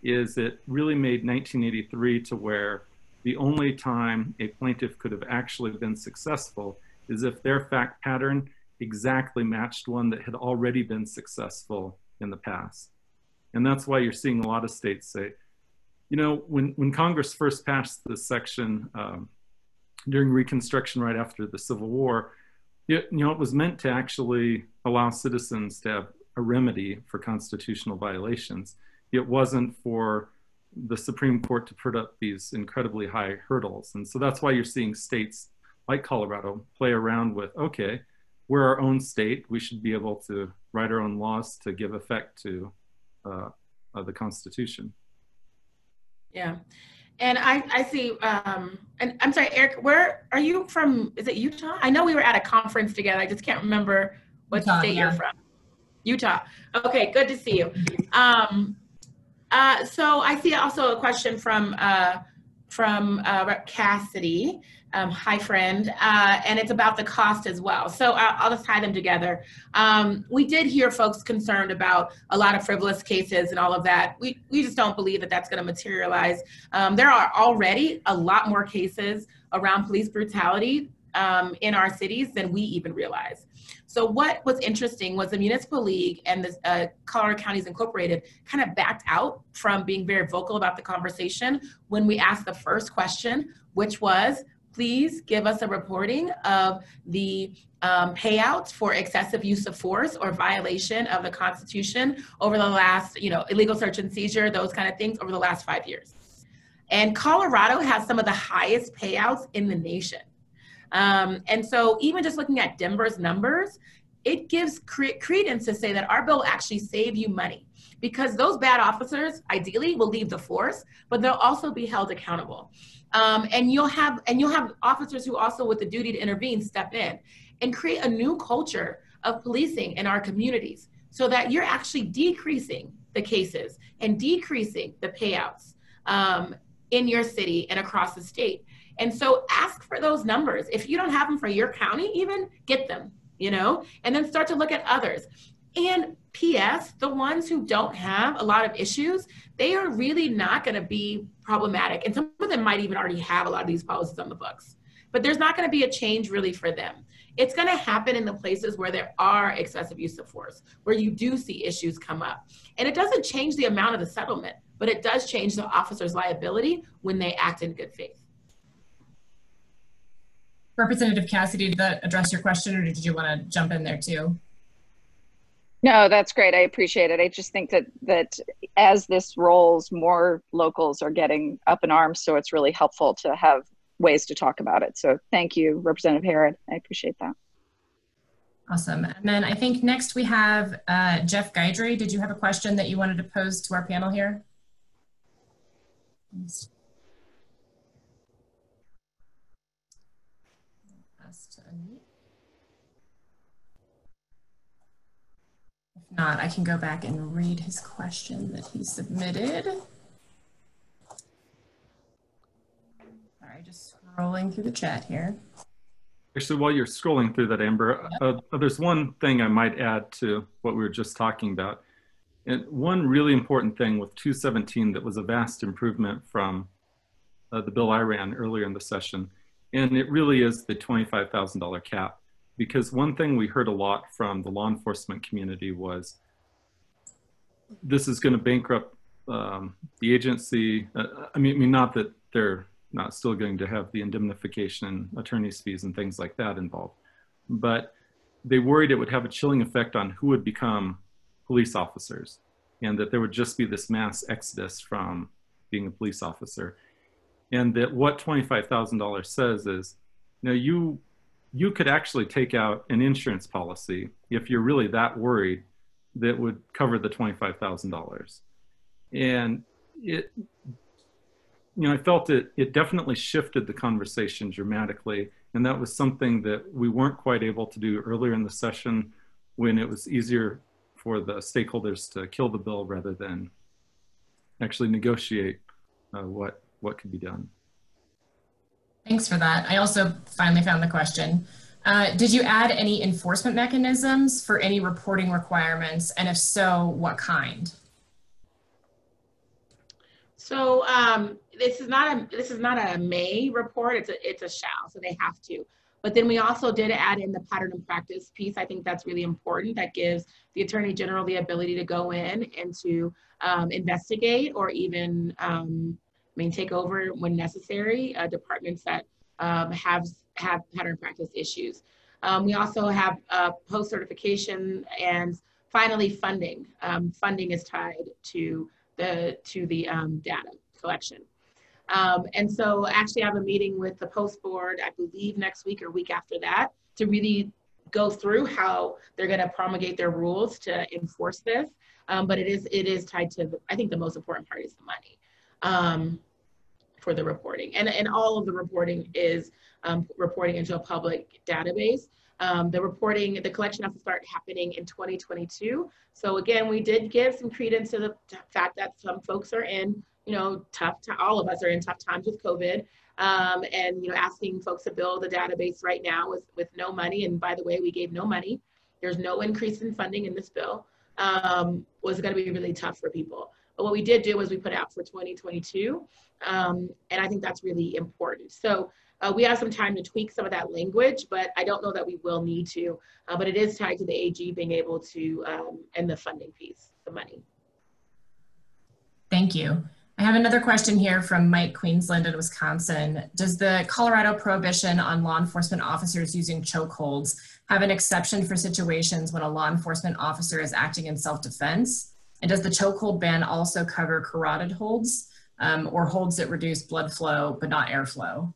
Speaker 3: is it really made 1983 to where the only time a plaintiff could have actually been successful is if their fact pattern exactly matched one that had already been successful in the past. And that's why you're seeing a lot of states say, you know, when, when Congress first passed this section um, during Reconstruction right after the Civil War, you know, it was meant to actually allow citizens to have a remedy for constitutional violations. It wasn't for the Supreme Court to put up these incredibly high hurdles. And so that's why you're seeing states like Colorado play around with, okay, we're our own state. We should be able to write our own laws to give effect to uh, uh, the Constitution.
Speaker 2: Yeah. And I, I see, um, and I'm sorry, Eric, where are you from? Is it Utah? I know we were at a conference together. I just can't remember what Utah, state yeah. you're from. Utah. Okay, good to see you. Um, uh, so I see also a question from uh, from uh, Rep Cassidy. Um, hi, friend. Uh, and it's about the cost as well. So I'll, I'll just tie them together. Um, we did hear folks concerned about a lot of frivolous cases and all of that. We, we just don't believe that that's going to materialize. Um, there are already a lot more cases around police brutality um, in our cities than we even realize. So what was interesting was the Municipal League and the uh, Colorado Counties Incorporated kind of backed out from being very vocal about the conversation when we asked the first question, which was, please give us a reporting of the um, payouts for excessive use of force or violation of the Constitution over the last, you know, illegal search and seizure, those kind of things over the last five years. And Colorado has some of the highest payouts in the nation. Um, and so even just looking at Denver's numbers, it gives cre- credence to say that our bill actually save you money because those bad officers ideally will leave the force, but they'll also be held accountable. Um, and you'll have and you'll have officers who also with the duty to intervene step in and create a new culture of policing in our communities so that you're actually decreasing the cases and decreasing the payouts um, in your city and across the state. And so ask for those numbers. If you don't have them for your county, even get them, you know, and then start to look at others. And PS, the ones who don't have a lot of issues, they are really not going to be problematic. And some of them might even already have a lot of these policies on the books. But there's not going to be a change really for them. It's going to happen in the places where there are excessive use of force, where you do see issues come up. And it doesn't change the amount of the settlement, but it does change the officer's liability when they act in good faith.
Speaker 1: Representative Cassidy, did that address your question or did you want to jump in there too?
Speaker 5: No, that's great. I appreciate it. I just think that that as this rolls, more locals are getting up in arms, so it's really helpful to have ways to talk about it. So thank you, Representative Herod. I appreciate that.
Speaker 1: Awesome. And then I think next we have uh, Jeff Guidry. Did you have a question that you wanted to pose to our panel here? If not, I can go back and read his question that he submitted. Sorry, just scrolling through the chat here.
Speaker 3: Actually, while you're scrolling through that, Amber, uh, uh, there's one thing I might add to what we were just talking about. And one really important thing with 217 that was a vast improvement from uh, the bill I ran earlier in the session, and it really is the $25,000 cap. Because one thing we heard a lot from the law enforcement community was this is going to bankrupt um, the agency. Uh, I mean, I mean, not that they're not still going to have the indemnification attorney's fees and things like that involved. But they worried it would have a chilling effect on who would become police officers and that there would just be this mass exodus from being a police officer. And that what $25,000 says is, you know, you, you could actually take out an insurance policy if you're really that worried that would cover the $25,000. And it, you know, I felt it, it definitely shifted the conversation dramatically. And that was something that we weren't quite able to do earlier in the session when it was easier for the stakeholders to kill the bill rather than actually negotiate uh, what, what could be done.
Speaker 1: Thanks for that. I also finally found the question. Uh, did you add any enforcement mechanisms for any reporting requirements? And if so, what kind?
Speaker 2: So um, this is not a this is not a may report. It's a it's a shall. So they have to. But then we also did add in the pattern and practice piece. I think that's really important. That gives the attorney general the ability to go in and to um, investigate or even um, I mean take over when necessary uh, departments that um, have have pattern practice issues. Um, we also have uh, post certification and finally funding. Um, funding is tied to the to the um, data collection. Um, and so actually I have a meeting with the post board, I believe next week or week after that, to really go through how they're going to promulgate their rules to enforce this. Um, but it is it is tied to the, I think the most important part is the money um, for the reporting, and and all of the reporting is um, reporting into a public database. Um, the reporting, the collection has to start happening in 2022. So again, we did give some credence to the fact that some folks are in, you know, tough, to, all of us are in tough times with COVID. Um, and, you know, asking folks to build a database right now with, with no money. And by the way, we gave no money. There's no increase in funding in this bill. Um, was going to be really tough for people. But what we did do was we put out for 2022. Um, and I think that's really important. So uh, we have some time to tweak some of that language, but I don't know that we will need to. Uh, but it is tied to the AG being able to, um, and the funding piece, the money.
Speaker 1: Thank you. I have another question here from Mike Queensland in Wisconsin. Does the Colorado prohibition on law enforcement officers using chokeholds have an exception for situations when a law enforcement officer is acting in self-defense? And does the chokehold ban also cover carotid holds um, or holds that reduce blood flow but not airflow?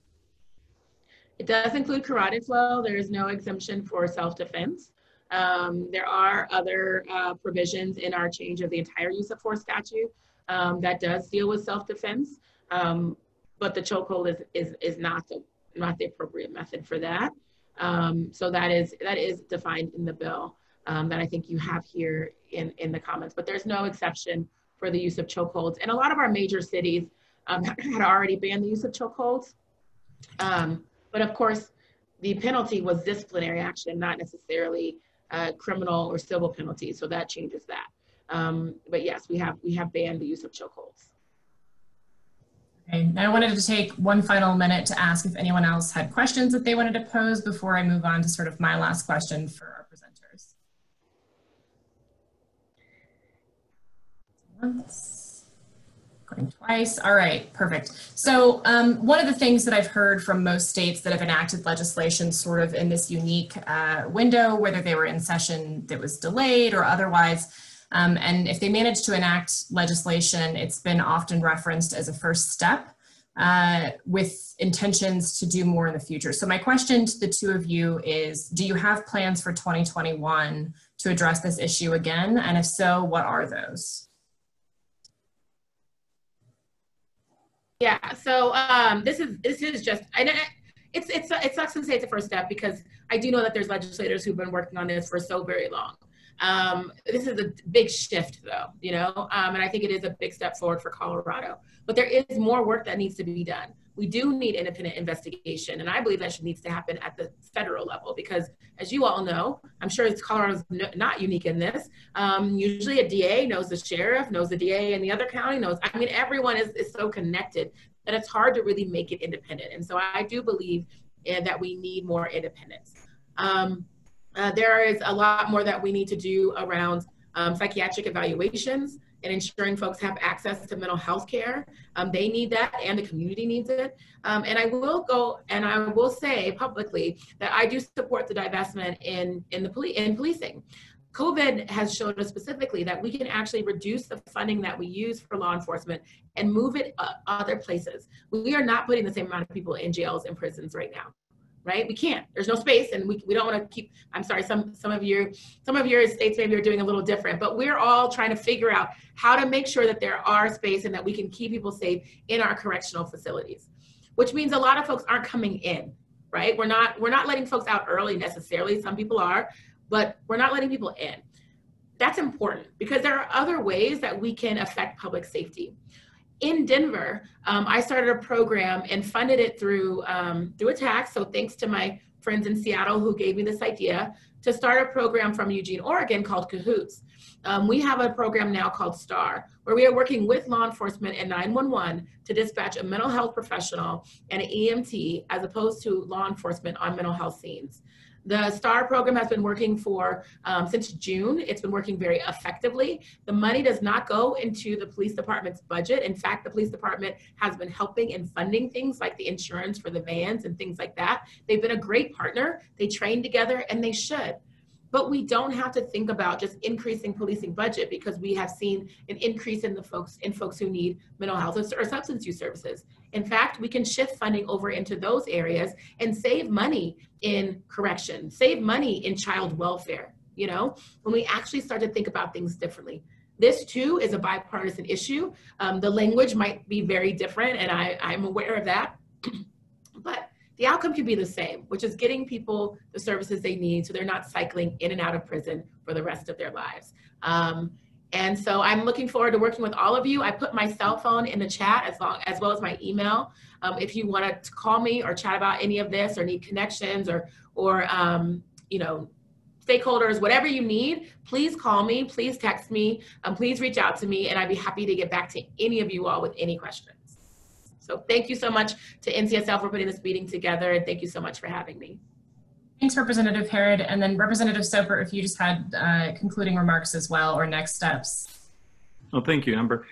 Speaker 2: It does include carotid flow. There is no exemption for self-defense. Um, there are other uh, provisions in our change of the entire use of force statute um, that does deal with self-defense, um, but the chokehold is, is, is not, the, not the appropriate method for that. Um, so that is, that is defined in the bill um, that I think you have here in, in the comments, but there's no exception for the use of chokeholds. And a lot of our major cities um, had already banned the use of chokeholds. Um, but of course, the penalty was disciplinary action, not necessarily uh, criminal or civil penalties. So that changes that. Um, but yes, we have we have banned the use of chokeholds.
Speaker 1: Okay, I wanted to take one final minute to ask if anyone else had questions that they wanted to pose before I move on to sort of my last question for our presenters. Once, going twice. All right, perfect. So um, one of the things that I've heard from most states that have enacted legislation sort of in this unique uh, window, whether they were in session that was delayed or otherwise, um, and if they manage to enact legislation, it's been often referenced as a first step uh, with intentions to do more in the future. So my question to the two of you is, do you have plans for 2021 to address this issue again? And if so, what are those?
Speaker 2: Yeah, so um, this is this is just I, it's it's it sucks to say it's a first step because I do know that there's legislators who've been working on this for so very long. Um, this is a big shift, though, you know, um, and I think it is a big step forward for Colorado. But there is more work that needs to be done. We do need independent investigation, and I believe that should needs to happen at the federal level because, as you all know, I'm sure it's Colorado's not unique in this. Um, usually, a DA knows the sheriff, knows the DA, and the other county knows. I mean, everyone is, is so connected that it's hard to really make it independent. And so, I do believe uh, that we need more independence. Um, uh, there is a lot more that we need to do around um, psychiatric evaluations and ensuring folks have access to mental health care. Um, they need that and the community needs it. Um, and I will go and I will say publicly that I do support the divestment in, in, the poli- in policing. COVID has showed us specifically that we can actually reduce the funding that we use for law enforcement and move it other places. We are not putting the same amount of people in jails and prisons right now right? We can't. There's no space, and we, we don't want to keep. I'm sorry. Some some of your some of your states maybe are doing a little different, but we're all trying to figure out how to make sure that there are space and that we can keep people safe in our correctional facilities, which means a lot of folks aren't coming in, right? We're not we're not letting folks out early necessarily. Some people are, but we're not letting people in. That's important because there are other ways that we can affect public safety in Denver, um, I started a program and funded it through um, through a tax. So thanks to my friends in Seattle who gave me this idea to start a program from Eugene, Oregon called Cahoots. Um, we have a program now called STAR, where we are working with law enforcement and 911 to dispatch a mental health professional and an EMT as opposed to law enforcement on mental health scenes. The STAR program has been working for um, since June. It's been working very effectively. The money does not go into the police department's budget. In fact, the police department has been helping and funding things like the insurance for the vans and things like that. They've been a great partner. They train together and they should. But we don't have to think about just increasing policing budget because we have seen an increase in the folks in folks who need mental health or substance use services. In fact, we can shift funding over into those areas and save money in correction, save money in child welfare. You know, when we actually start to think about things differently. This too is a bipartisan issue. Um, the language might be very different, and I, I'm aware of that. but the outcome could be the same, which is getting people the services they need so they're not cycling in and out of prison for the rest of their lives. Um, and so I'm looking forward to working with all of you. I put my cell phone in the chat as, long, as well as my email. Um, if you want to call me or chat about any of this or need connections or, or um, you know, stakeholders, whatever you need, please call me, please text me, um, please reach out to me, and I'd be happy to get back to any of you all with any questions. So thank you so much to NCSL for putting this meeting together and thank you so much for having me.
Speaker 1: Thanks, Representative Herod. And then Representative Soper, if you just had uh, concluding remarks as well or next steps.
Speaker 3: Oh, thank you, Amber.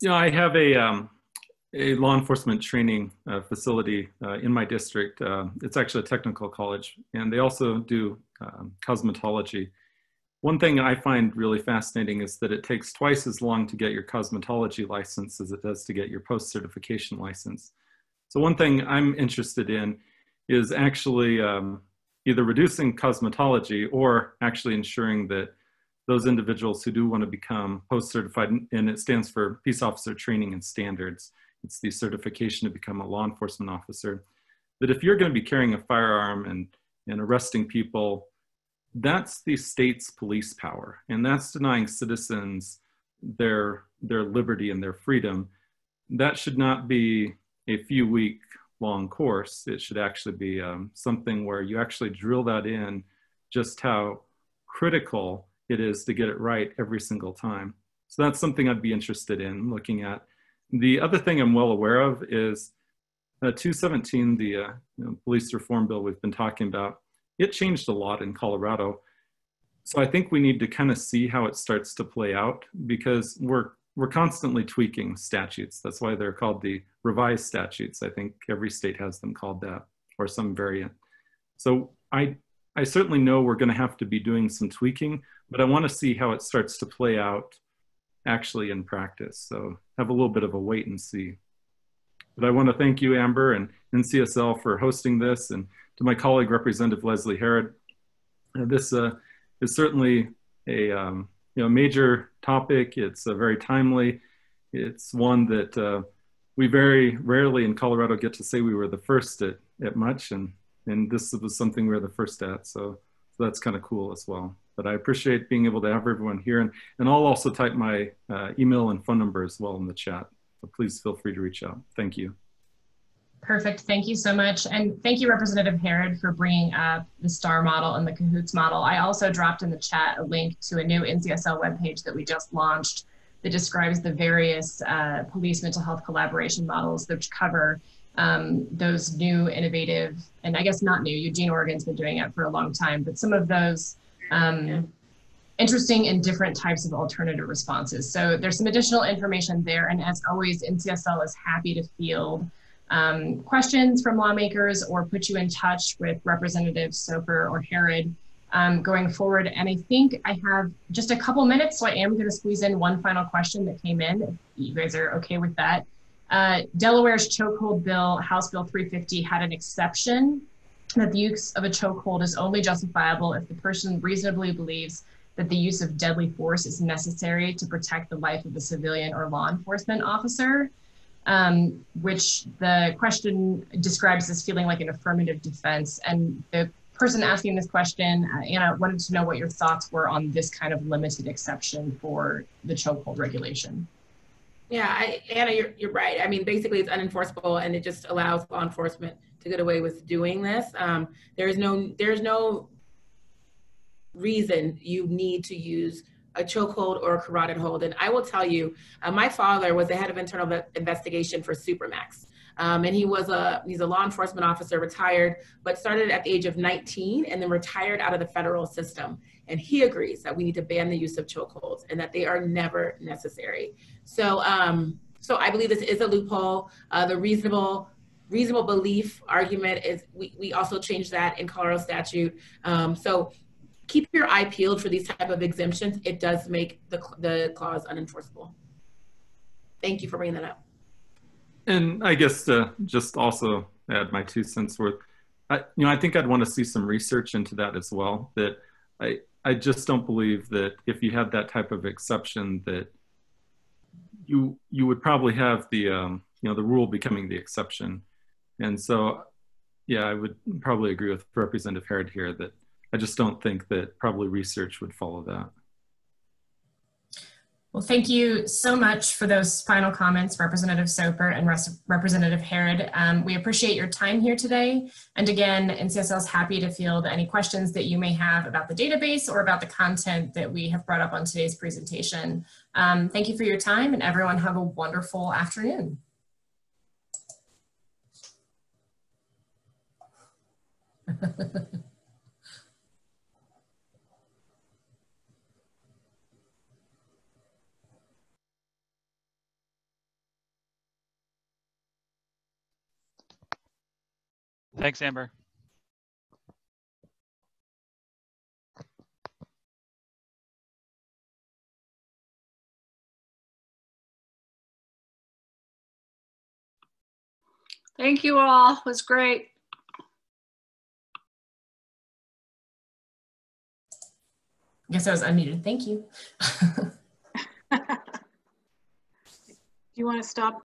Speaker 3: You know, I have a, um, a law enforcement training uh, facility uh, in my district. Uh, it's actually a technical college, and they also do um, cosmetology. One thing I find really fascinating is that it takes twice as long to get your cosmetology license as it does to get your post-certification license. So one thing I'm interested in is actually um, either reducing cosmetology or actually ensuring that those individuals who do want to become post-certified, and it stands for Peace Officer Training and Standards. It's the certification to become a law enforcement officer. That if you're going to be carrying a firearm and, and arresting people, that's the state's police power, and that's denying citizens their their liberty and their freedom. That should not be a few week long course. It should actually be um, something where you actually drill that in, just how critical it is to get it right every single time. So that's something I'd be interested in looking at. The other thing I'm well aware of is uh, 217, the uh, you know, police reform bill we've been talking about. It changed a lot in Colorado. So I think we need to kind of see how it starts to play out because we're we're constantly tweaking statutes. That's why they're called the revised statutes. I think every state has them called that or some variant. So I I certainly know we're going to have to be doing some tweaking, but I want to see how it starts to play out actually in practice. So have a little bit of a wait and see. But I want to thank you, Amber, and NCSL for hosting this, and to my colleague, Representative Leslie. Uh, this uh, is certainly a um, you know major topic. It's uh, very timely. It's one that uh, we very rarely in Colorado get to say we were the first at, at much, and and this was something we were the first at. So, so that's kind of cool as well. But I appreciate being able to have everyone here, and and I'll also type my uh, email and phone number as well in the chat. So please feel free to reach out. Thank you.
Speaker 1: Perfect. Thank you so much. And thank you, Representative Herod, for bringing up the STAR model and the CAHOOTS model. I also dropped in the chat a link to a new NCSL webpage that we just launched that describes the various uh, police mental health collaboration models that cover um, those new innovative, and I guess not new, Eugene, Oregon's been doing it for a long time, but some of those um, yeah. interesting and different types of alternative responses. So there's some additional information there. And as always, NCSL is happy to field um, questions from lawmakers or put you in touch with Representatives Soper or Herod um, going forward. And I think I have just a couple minutes, so I am going to squeeze in one final question that came in, if you guys are okay with that. Uh, Delaware's chokehold bill, House Bill 350, had an exception that the use of a chokehold is only justifiable if the person reasonably believes that the use of deadly force is necessary to protect the life of a civilian or law enforcement officer um, which the question describes as feeling like an affirmative defense. And the person asking this question, uh, Anna, wanted to know what your thoughts were on this kind of limited exception for the chokehold regulation.
Speaker 2: Yeah, I, Anna, you're, you're right. I mean, basically, it's unenforceable, and it just allows law enforcement to get away with doing this. Um, there's no there's no reason you need to use a chokehold or a carotid hold. And I will tell you, uh, my father was the head of internal investigation for Supermax. Um, and he was a he's a law enforcement officer, retired, but started at the age of 19 and then retired out of the federal system. And he agrees that we need to ban the use of chokeholds and that they are never necessary. So, um, so I believe this is a loophole. Uh, the reasonable reasonable belief argument is we, we also changed that in Colorado statute. Um, so keep your eye peeled for these type of exemptions. It does make the, the clause unenforceable. Thank you for bringing that up.
Speaker 3: And I guess to just also add my two cents worth, I, you know, I think I'd want to see some research into that as well. That I, I just don't believe that if you had that type of exception, that you you would probably have the um, you know the rule becoming the exception. And so, yeah, I would probably agree with Representative Herod here that I just don't think that probably research would follow that.
Speaker 1: Well, thank you so much for those final comments, Representative Soper and Representative Herod. Um, we appreciate your time here today. And again, NCSL is happy to field any questions that you may have about the database or about the content that we have brought up on today's presentation. Um, thank you for your time and everyone have a wonderful afternoon.
Speaker 6: Thanks, Amber. Thank you all. It was great.
Speaker 1: I guess I was unmuted. Thank you.
Speaker 7: Do you want to stop